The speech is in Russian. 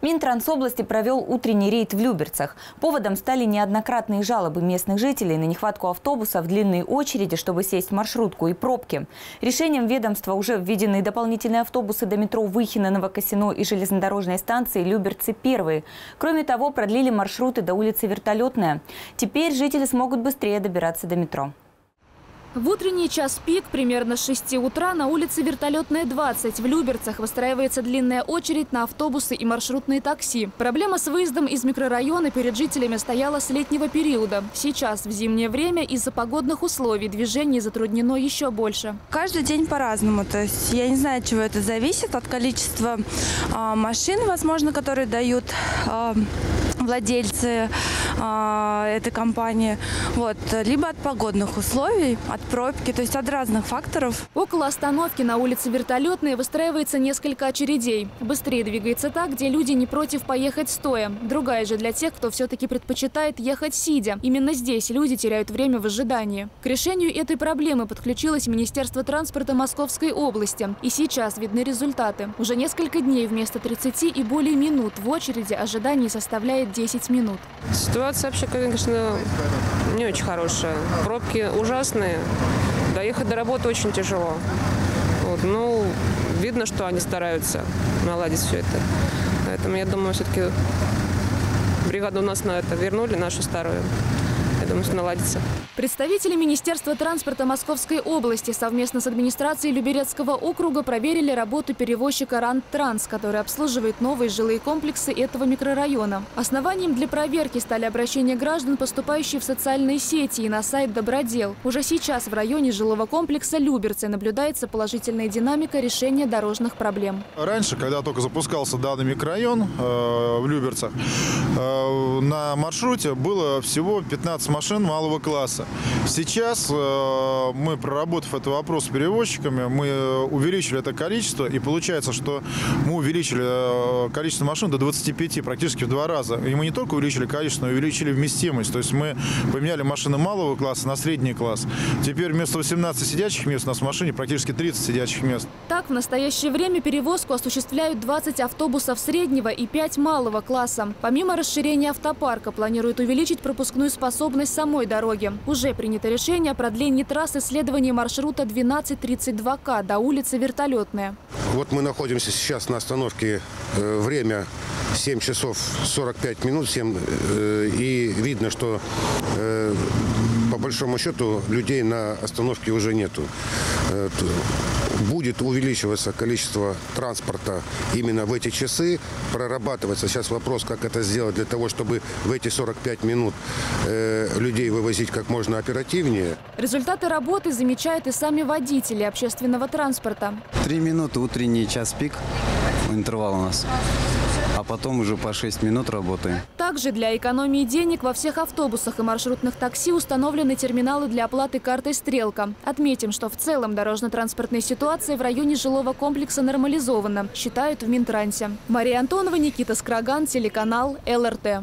Минтранс области провел утренний рейд в Люберцах. Поводом стали неоднократные жалобы местных жителей на нехватку автобусов, длинные очереди, чтобы сесть в маршрутку и пробки. Решением ведомства уже введены дополнительные автобусы до метро Выхино, Новокосино и железнодорожной станции Люберцы первые. Кроме того, продлили маршруты до улицы Вертолетная. Теперь жители смогут быстрее добираться до метро. В утренний час пик, примерно с 6 утра, на улице Вертолетная, 20 в Люберцах выстраивается длинная очередь на автобусы и маршрутные такси. Проблема с выездом из микрорайона перед жителями стояла с летнего периода. Сейчас, в зимнее время, из-за погодных условий движение затруднено еще больше. Каждый день по-разному. То есть я не знаю, от чего это зависит. От количества э, машин, возможно, которые дают э, владельцы этой компании. Вот. Либо от погодных условий, от пробки, то есть от разных факторов. Около остановки на улице Вертолетной выстраивается несколько очередей. Быстрее двигается так, где люди не против поехать стоя. Другая же для тех, кто все-таки предпочитает ехать сидя. Именно здесь люди теряют время в ожидании. К решению этой проблемы подключилось Министерство транспорта Московской области. И сейчас видны результаты. Уже несколько дней вместо 30 и более минут в очереди ожидание составляет 10 минут. Ситуация вообще, конечно, не очень хорошая. Пробки ужасные. Доехать до работы очень тяжело. Вот, ну, видно, что они стараются наладить все это. Поэтому я думаю, все-таки бригаду у нас на это вернули, нашу старую думаю, что наладится. Представители Министерства транспорта Московской области совместно с администрацией Люберецкого округа проверили работу перевозчика «Рантранс», который обслуживает новые жилые комплексы этого микрорайона. Основанием для проверки стали обращения граждан, поступающие в социальные сети и на сайт «Добродел». Уже сейчас в районе жилого комплекса Люберцы наблюдается положительная динамика решения дорожных проблем. Раньше, когда только запускался данный микрорайон э, в Люберцах, э, на маршруте было всего 15 машин малого класса. Сейчас э, мы, проработав этот вопрос с перевозчиками, мы увеличили это количество, и получается, что мы увеличили э, количество машин до 25, практически в два раза. И мы не только увеличили количество, но и увеличили вместимость. То есть мы поменяли машины малого класса на средний класс. Теперь вместо 18 сидячих мест у нас в машине практически 30 сидячих мест. Так, в настоящее время перевозку осуществляют 20 автобусов среднего и 5 малого класса. Помимо расширения автопарка, планируют увеличить пропускную способность скорость самой дороги. Уже принято решение о продлении трассы следования маршрута 1232К до улицы Вертолетная. Вот мы находимся сейчас на остановке. Э, время 7 часов 45 минут. 7, э, и видно, что э, по большому счету людей на остановке уже нету будет увеличиваться количество транспорта именно в эти часы, прорабатывается сейчас вопрос, как это сделать для того, чтобы в эти 45 минут э, людей вывозить как можно оперативнее. Результаты работы замечают и сами водители общественного транспорта. Три минуты утренний час пик, интервал у нас а потом уже по 6 минут работаем. Также для экономии денег во всех автобусах и маршрутных такси установлены терминалы для оплаты картой «Стрелка». Отметим, что в целом дорожно-транспортная ситуация в районе жилого комплекса нормализована, считают в Минтрансе. Мария Антонова, Никита Скраган, телеканал ЛРТ.